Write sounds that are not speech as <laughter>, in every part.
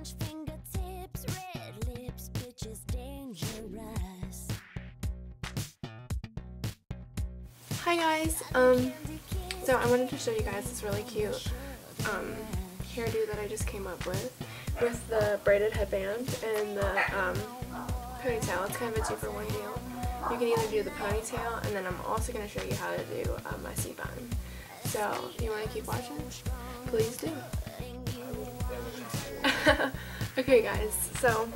fingertips, red lips, bitches dangerous. Hi guys, um, so I wanted to show you guys this really cute um, hairdo that I just came up with, with the braided headband and the um, ponytail. It's kind of a two for one deal. You can either do the ponytail and then I'm also going to show you how to do my messy bun. So, if you want to keep watching? Please do. <laughs> okay guys, so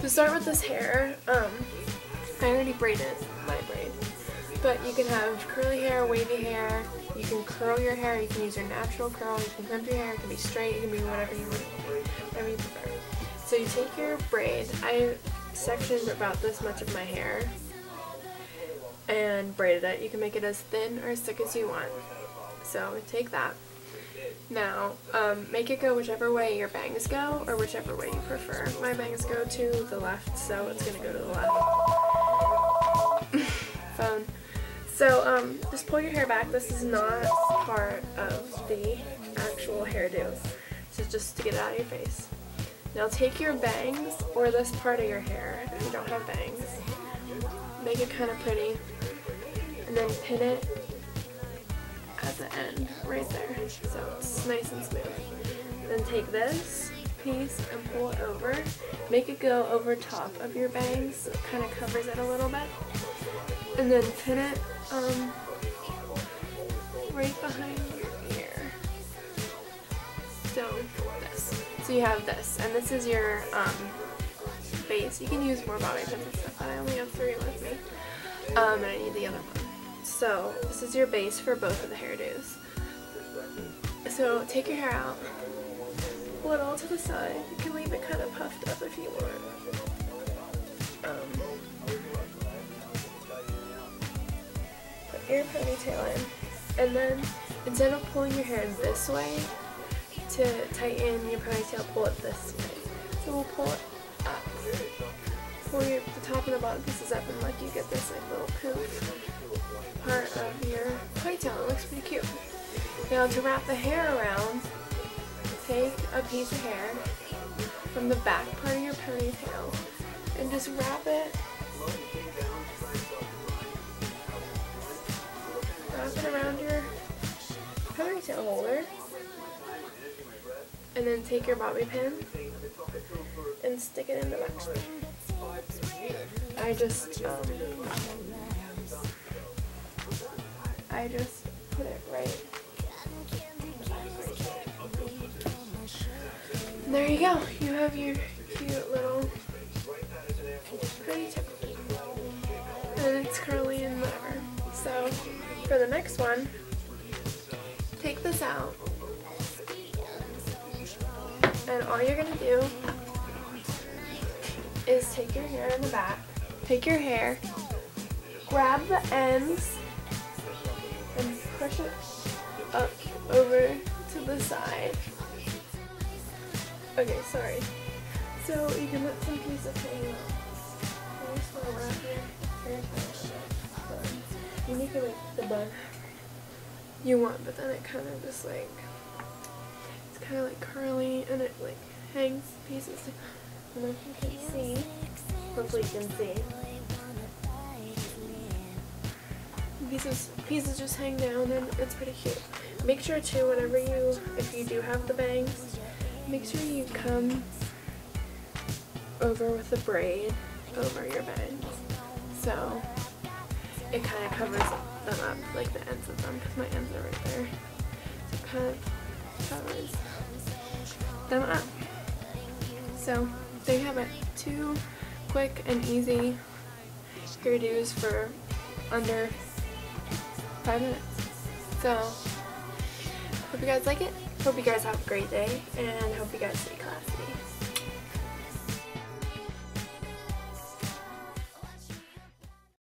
to start with this hair, um, I already braided my braid. But you can have curly hair, wavy hair, you can curl your hair, you can use your natural curl, you can crimp your hair, it can be straight, it can be whatever you want, whatever you prefer. So you take your braid, I sectioned about this much of my hair and braided it. You can make it as thin or as thick as you want. So take that. Now, um, make it go whichever way your bangs go or whichever way you prefer. My bangs go to the left, so it's to go to the left. <laughs> Phone. So um, just pull your hair back. This is not part of the actual hairdo. So just to get it out of your face. Now take your bangs or this part of your hair if you don't have bangs. Make it kind of pretty. And then pin it the end right there. So it's nice and smooth. Then take this piece and pull it over. Make it go over top of your bangs so it kind of covers it a little bit. And then pin it um, right behind your ear. So this. So you have this, and this is your um, base. You can use more bobby pins and stuff, but I only have three with me. Um, and I need the other one. So this is your base for both of the hairdos. So take your hair out, pull it all to the side. You can leave it kind of puffed up if you want. Um, put your ponytail in. And then instead of pulling your hair this way to tighten your ponytail, pull it this way. So we'll pull it up. Pull your, the top and the bottom pieces up and like you get this like little poof part of your ponytail. It looks pretty cute. Now to wrap the hair around, take a piece of hair from the back part of your ponytail and just wrap it wrap it around your ponytail holder and then take your bobby pin and stick it in the back. I just um, I just put it right there you go. You have your cute little ponytail. And it's curly and whatever. So for the next one, take this out. And all you're going to do is take your hair in the back, take your hair, grab the ends, push it up over to the side. Okay, sorry. So you can let some hang out. I just tight. You to make the bun you want, but then it kind of just like, it's kind of like curly and it like hangs pieces. I don't know if you can see. Hopefully you can see. Pieces, pieces just hang down and it's pretty cute. Make sure too, whenever you, if you do have the bangs, make sure you come over with the braid over your bangs. So it kind of covers them up, like the ends of them, because my ends are right there. So it kind of covers them up. So there you have it. Two quick and easy hairdos for under five minutes. So hope you guys like it. Hope you guys have a great day and hope you guys stay classy.